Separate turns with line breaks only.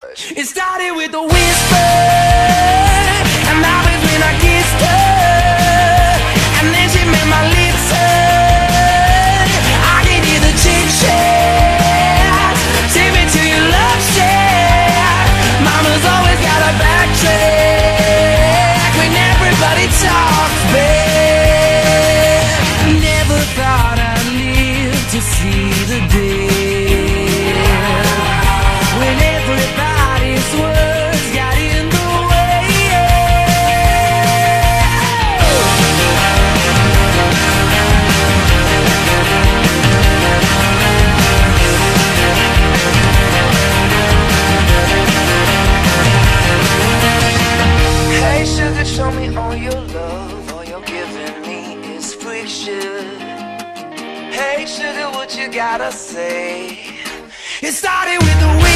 It started with the wind. Show me all your love, all you're giving me is friction. Hey, sugar, what you gotta say? It started with the